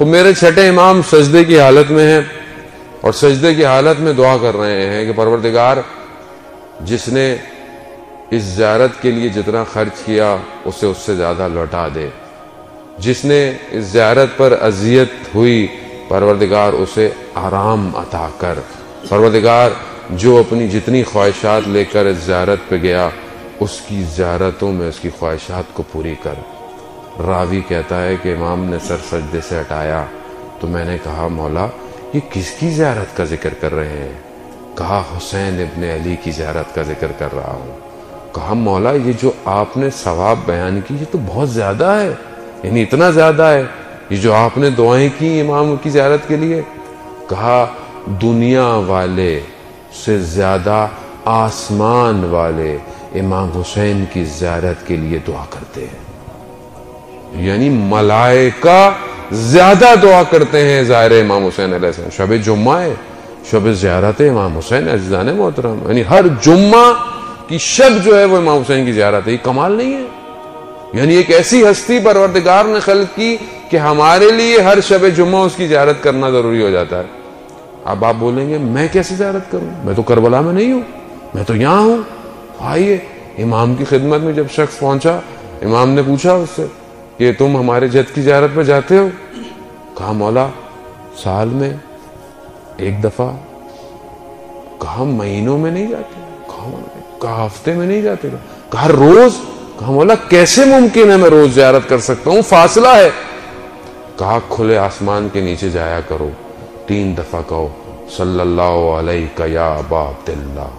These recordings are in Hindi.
तो मेरे छठे इमाम सजदे की हालत में हैं और सजदे की हालत में दुआ कर रहे हैं कि परवरदिगार, जिसने इस ज्यारत के लिए जितना खर्च किया, उसे उससे ज़्यादा लौटा दे। जिसने इस ज्यारत पर अजियत हुई, परवरदिगार उसे आराम अता कर। परवरदिगार जो अपनी जितनी ख्वाहिशात लेकर इस ज्यारत पे गया, उसकी ज्यारतों में उसकी ख्वाहिशात को पूरी कर। रावी कहता है कि इमाम ने सर सजदे से हटाया। तो मैंने कहा, मौला, ये किसकी ज्यारत का ज़िक्र कर रहे हैं? कहा, हुसैन इबन अली की ज्यारत का ज़िक्र कर रहा हूँ। कहा, मौला, ये जो आपने सवाब बयान की, ये तो बहुत ज़्यादा है। यानी इतना ज़्यादा है, ये जो आपने दुआएँ की इमाम की ज्यारत के लिए। कहा, दुनिया वाले से ज़्यादा आसमान वाले इमाम हुसैन की ज्यारत के लिए दुआ करते हैं। यानी मलाइका ज़्यादा दुआ करते हैं ज़ाहिर इमाम हुसैन शब जुम्मा है। शब ज्यारत इमाम हुसैन अजान मोहतरम। यानी हर जुम्मा की शब जो है वो इमाम हुसैन की ज्यारत है। ये कमाल नहीं है। यानी एक ऐसी हस्ती परवरदिगार ने खल की कि हमारे लिए हर शब जुम्मा उसकी ज्यारत करना ज़रूरी हो जाता है। अब आप बोलेंगे, मैं कैसे ज्यारत करूँ? मैं तो करबला में नहीं हूँ। मैं तो यहाँ हूँ। आइए, इमाम की खिदमत में जब शख्स पहुँचा, इमाम ने पूछा उससे कि तुम हमारे जद की जारत पर जाते हो? कहा, मौला, साल में एक दफ़ा। कहा, महीनों में नहीं जाते? कहा हफ़्ते में नहीं जाते? कहा, रोज? कहा, मौला, कैसे मुमकिन है मैं रोज ज्यारत कर सकता हूँ? फासला है। कहा, खुले आसमान के नीचे जाया करो। तीन दफ़ा कहो, सल्लल्लाहु अलैहि का या अबा अब्दुल्ला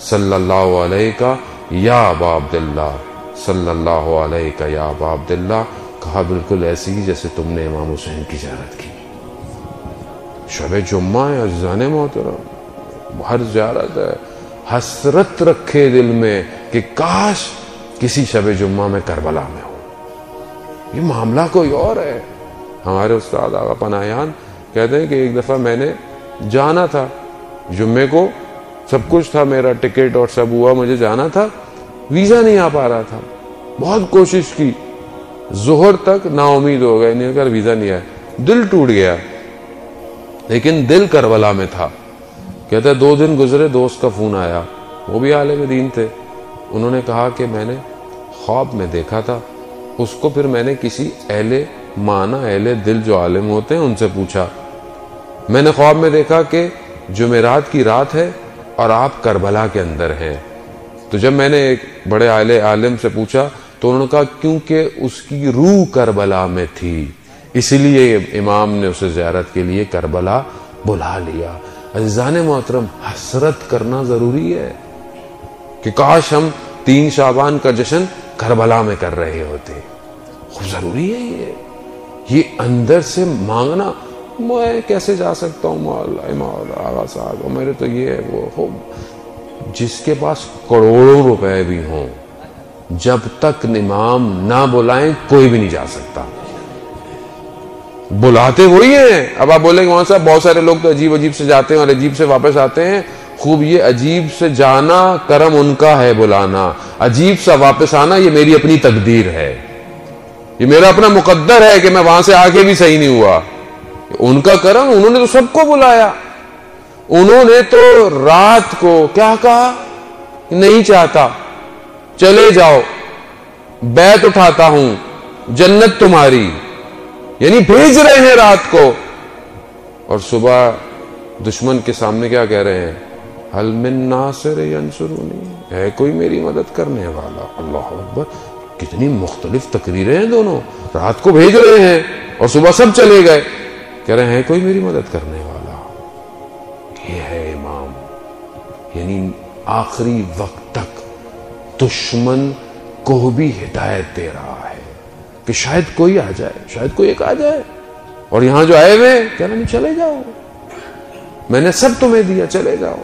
सल्लल्लाहु अलैहि का या अबा अब्दुल्ला सल्लल्लाहु अलैहि का या अबा अब्दुल्ला कहा बिल्कुल ऐसी ही जैसे तुमने इमाम हुसैन की ज्यारत की। शब जुम्मा है, अजान मोहतरम। हर ज्यारत है। हसरत रखे दिल में कि काश किसी शब जुम्मा में करबला में हो। ये मामला कोई और है। हमारे उस्ताद आगा पनायान कहते हैं कि एक दफ़ा मैंने जाना था। जुम्मे को सब कुछ था, मेरा टिकट और सब हुआ, मुझे जाना था। वीज़ा नहीं आ पा रहा था। बहुत कोशिश की। जोहर तक नाउमीद हो गए नहीं कर वीज़ा नहीं आया। दिल टूट गया, लेकिन दिल करबला में था। कहते दो दिन गुजरे, दोस्त का फ़ोन आया। वो भी आलम दीन थे। उन्होंने कहा कि मैंने ख्वाब में देखा था। उसको फिर मैंने किसी अहले माना, अहले दिल जो आलिम होते हैं, उनसे पूछा। मैंने ख्वाब में देखा कि जुमेरात की रात है और आप करबला के अंदर हैं। तो जब मैंने एक बड़े आले आलिम से पूछा तो उन्होंने कहा क्योंकि उसकी रूह करबला में थी। इसलिए इमाम ने उसे ज्यारत के लिए करबला बुला लिया। अजान मोहतरम, हसरत करना ज़रूरी है कि काश हम तीन शाबान का जश्न करबला में कर रहे होते। ज़रूरी है ये। ये अंदर से मांगना, मैं कैसे जा सकता हूँ? मौला साहब, मेरे तो ये है वो हो जिसके पास करोड़ों रुपए भी हों जब तक इमाम ना बुलाएँ, कोई भी नहीं जा सकता। बुलाते वही हैं। अब आप बोलेंगे वहाँ साहब, बहुत सारे लोग तो अजीब अजीब से जाते हैं और अजीब से वापस आते हैं। खूब, ये अजीब से जाना कर्म उनका है बुलाना। अजीब सा वापस आना, ये मेरी अपनी तकदीर है। ये मेरा अपना मुकद्दर है कि मैं वहाँ से आके भी सही नहीं हुआ। उनका कर्म, उन्होंने तो सबको बुलाया। उन्होंने तो रात को क्या कहा? नहीं चाहता। चले जाओ बैत उठाता हूँ जन्नत तुम्हारी। यानी भेज रहे हैं रात को। और सुबह दुश्मन के सामने क्या कह रहे हैं? हलमिन नासिर अंसुरूनी है कोई मेरी मदद करने वाला? अल्लाह अकबर। कितनी मुख्तलिफ़ तकरीरें हैं दोनों। रात को भेज रहे हैं और सुबह सब चले गए। कह रहे हैं कोई मेरी मदद करने वाला? ये है इमाम। यानी आखिरी वक्त तक दुश्मन को भी हिदायत दे रहा है कि शायद कोई आ जाए, शायद कोई एक आ जाए। और यहाँ जो आए हुए कह रहे चले जाओ मैंने सब तुम्हें दिया, चले जाओ।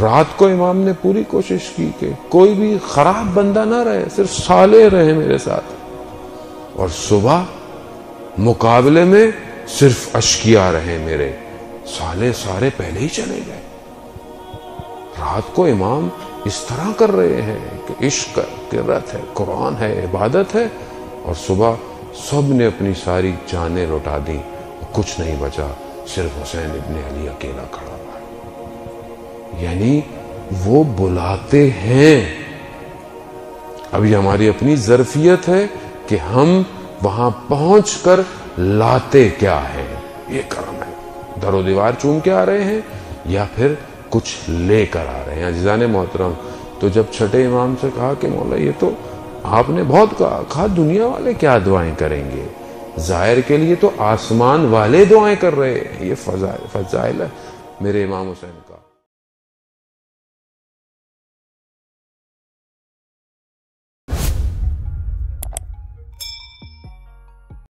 रात को इमाम ने पूरी कोशिश की कि कोई भी खराब बंदा ना रहे, सिर्फ़ साले रहे मेरे साथ। और सुबह मुकाबले में सिर्फ़ अशकिया रहे मेरे। साले सारे पहले ही चले गए। रात को इमाम इस तरह कर रहे हैं कि इश्क किरत है, कुरान है, इबादत है, और सुबह सबने अपनी सारी जानें लौटा दी, कुछ नहीं बचा, सिर्फ़ हुसैन इब्ने अली अकेला खड़ा हुआ यानी वो बुलाते हैं। अभी हमारी अपनी जरफियत है कि हम वहाँ पहुँच कर लाते क्या है? ये करम है। दरो दीवार चूम के आ रहे हैं, या फिर कुछ लेकर आ रहे हैं। अजीजान मोहतरम तो जब छठे इमाम से कहा कि, मौला, ये तो आपने बहुत कहा कहा, दुनिया वाले क्या दुआएँ करेंगे? ज़ाहिर के लिए तो आसमान वाले दुआएँ कर रहे हैं। ये फजाइल है मेरे इमाम हुसैन का।